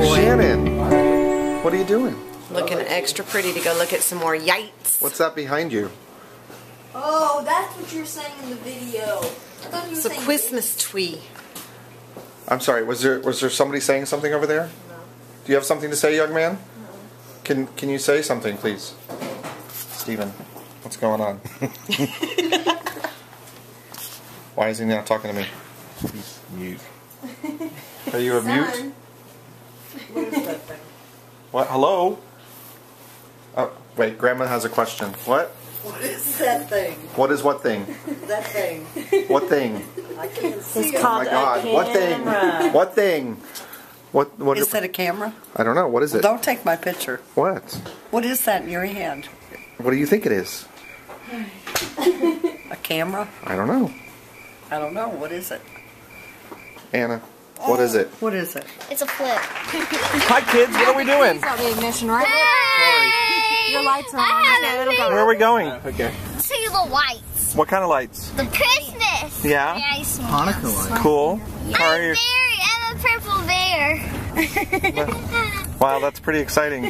boy. Shannon, what are you doing? Looking extra pretty to go look at some more yites. What's that behind you? Oh, that's what you're saying in the video. I thought you were It's a Christmas tree. I'm sorry. Was there was there somebody saying something over there? No. Do you have something to say, young man? No. Can Can you say something, please, Stephen? What's going on? Why is he not talking to me? He's mute. Are you a mute? Son. What? Hello? Oh, wait. Grandma has a question. What? What is that thing? What is what thing? That thing. What thing? I can't It's see it. Oh my God! a What thing? What thing? What? What? Is that a camera? I don't know. What is it? Don't take my picture. What? What is that in your hand? What do you think it is? A camera? I don't know. I don't know. What is it? Anna, what is it? What is it? It's a flip. Hi kids, what are we doing? the ignition, right? Your lights are on. Where are we going? Okay. See the lights. What kind of lights? The Christmas. Yeah? Nice Hanukkah lights. Cool. How are I'm you? Barry. I'm a purple bear. Wow, that's pretty exciting.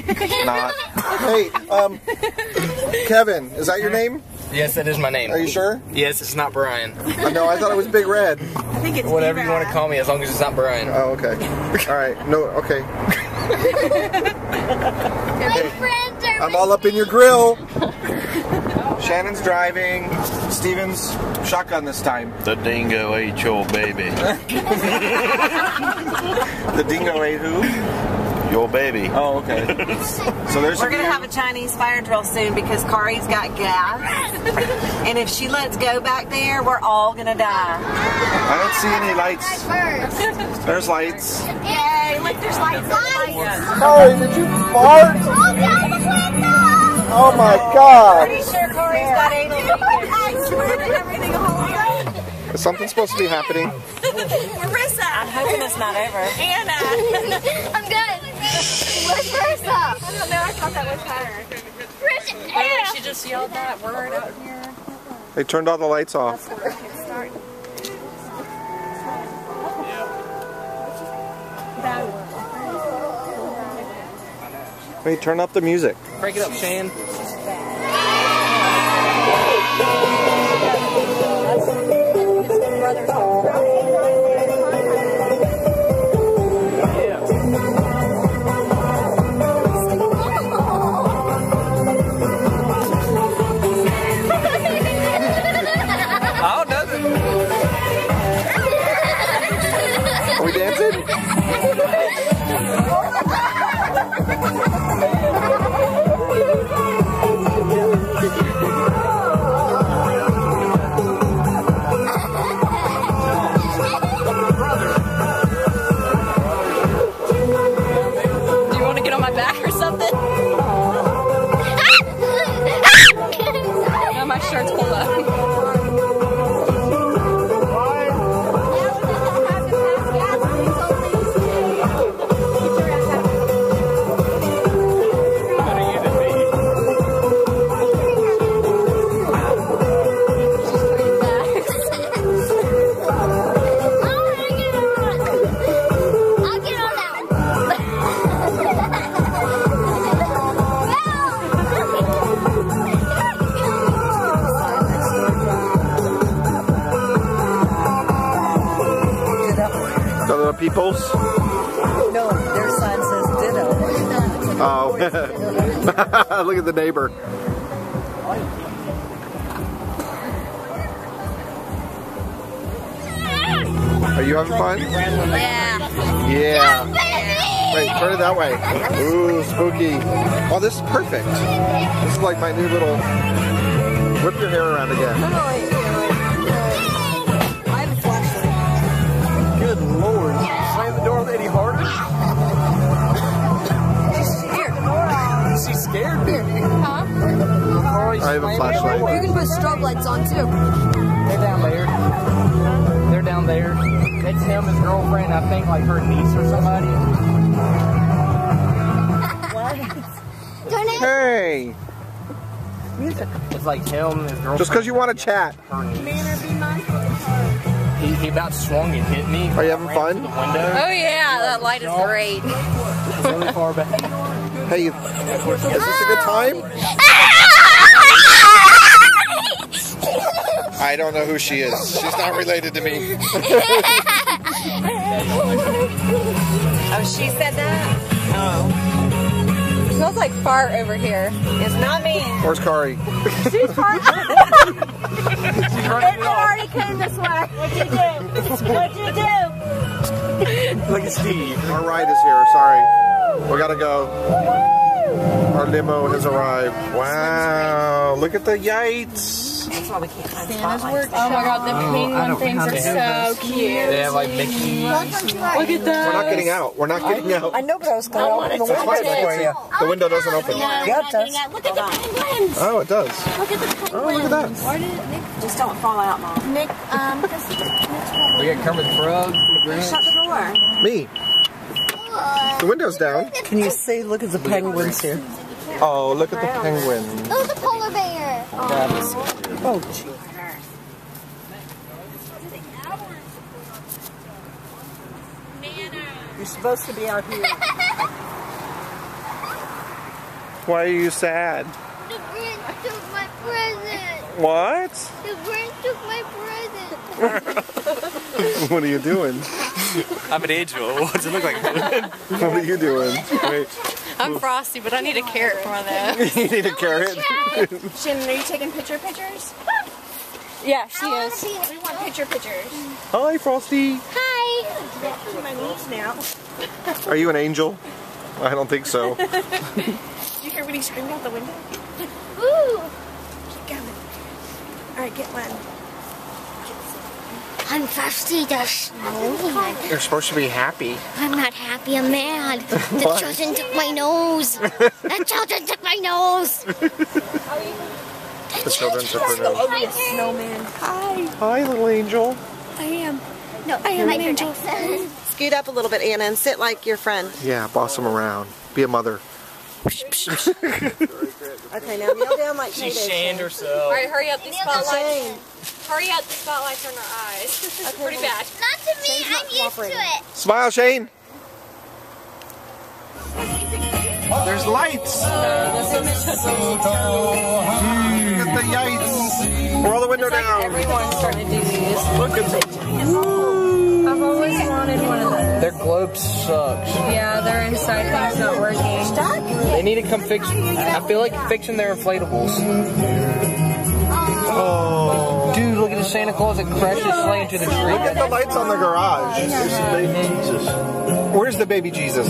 Not. Hey, um, Kevin, is that your name? Yes, that is my name. Are you sure? Yes, it's not Brian. Uh, no, I thought it was Big Red. I think it's whatever you want to call me, as long as it's not Brian. Oh, okay. All right. No, okay. My friends are. I'm all up in your grill. Shannon's driving. Steven's shotgun this time. The dingo ate your baby. The dingo ate who? Your baby. Oh, okay. So there's. We're gonna have a Chinese fire drill soon because Kari's got gas, and if she lets go back there, we're all gonna die. I don't see any lights. There's lights. Yay! Look, there's lights. Lights. Sorry, did you fart? Oh, down the window. Oh my god. Pretty sure Kari's got anal leakage. everything Is something supposed to be happening? Marissa, I'm hoping it's not over. Anna. I'm good. Where's Marissa? I don't know. I thought that was her. Marissa. Anna. She just yelled that word out here. They turned all the lights off. Wait, turn up the music. Break it up, Shane. Peoples? No, their sign says ditto. Oh. Look at the neighbor. Are you having fun? Yeah. Yeah. Wait, turn it that way. Ooh, spooky. Oh, this is perfect. This is like my new little. Whip your hair around again. Have a flashlight. You can put strobe lights on too. They're down there. They're down there. That's him, his girlfriend, I think like her niece or somebody. Donate. Hey, It's like him, his girlfriend. just because you want to chat. he, he about swung and hit me. Are you having fun? The window. Oh yeah, that light is great. really far back. Hey, is this a good time? Ah! I don't know who she is. She's not related to me. Oh, she said that? Oh. smells like fart over here. It's not me. Where's Kari? It already came this way. What'd you do? What'd you do? Look at Steve. Our ride is here. Sorry. We gotta go. Our limo has arrived. Wow. Look at the yites. That's why we can't find spotlights. Oh my god, the penguin things are so have cute. They have like Mickey. Look at We're not getting out. We're not getting out. I know, but I was going to open the window it's for you. The window doesn't open. Yeah, it does. Look at the penguins. Oh, it does. Look at the penguins. Oh, look at that. Why did Nick? Just don't fall out, Mom. Nick, um, this, We got Kermit the Frog. Shut the door. Me. The window's down. Can you see? Look at the penguins here. Oh, look at the penguins. Oh, the polar bear. Oh, gee. You're supposed to be out here. Why are you sad? The Grinch took my present. What? The Grinch took my present. What are you doing? I'm an angel. What does it look like? What are you doing? Wait, I'm frosty, but I need a carrot for that. you need a carrot? Shannon, are you taking picture pictures? Yeah, she I is. We want picture pictures. Hi, Frosty. Hi. My knees now. Are you an angel? I don't think so. Did you hear when he screamed out the window? Ooh. Keep going. All right, get one. I'm thirsty. There's snowman. You're supposed to be happy. I'm not happy. I'm mad. The Why? children took my nose. the children took my nose. The children took her nose. Hi, snowman. Hi, little angel. I am. No, I am an angel. Scoot up a little bit, Anna, and sit like your friend. Yeah, boss him around. Be a mother. Okay, now kneel down like She Kate is. shanned herself. right, hurry up. The spotlights. Hurry up. The spotlights are in her eyes. This is pretty bad. Not to me. I'm used to it. Smile, Shane. There's lights. Look at the yites. Roll the window down. Everyone's starting to do these. Look at I've always wanted one of those. Their globe sucks. Yeah, their inside thing's not working. Stuck? They need to come fix. I feel like fixing their inflatables. Oh. Dude, look at the Santa Claus that crashed his sleigh into the Look tree. at the lights on the garage. Where's the baby Jesus?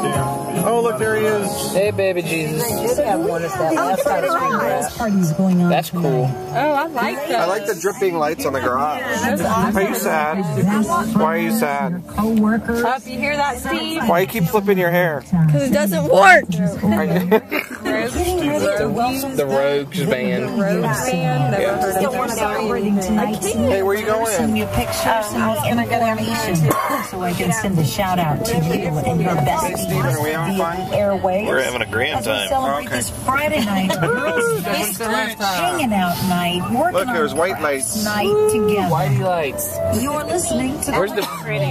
Oh, look, there he is. Hey, baby Jesus. Did have one at that last ice cream restaurant. That's cool. Oh, I like that. I like the dripping lights on the garage. Are you sad? Why are you sad? Oh, if you hear that, Steve, Why you keep flipping your hair? because it doesn't work. The Rogues band. Road band. Never heard of it. Celebrating tonight. Hey, where you Some going? new pictures um, of information so I can send a shout out to you and your besties Steven, are we having fun? via airwaves. We're having a grand As we time. celebrate Okay. this Friday night, girls' hanging out night, working Look, on there's white lights. night together. Whitey lights. You're listening to Where's the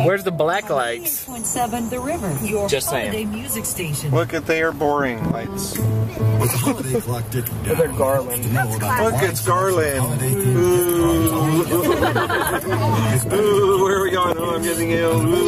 Where's the black lights? 98.7 The River, your Just saying. music station. Look at their boring lights. With the holiday clock ticking down. They're garland. To know about Look, it's Garland. Ooh. Ooh, where are we going? Oh, I'm getting ill. Ooh.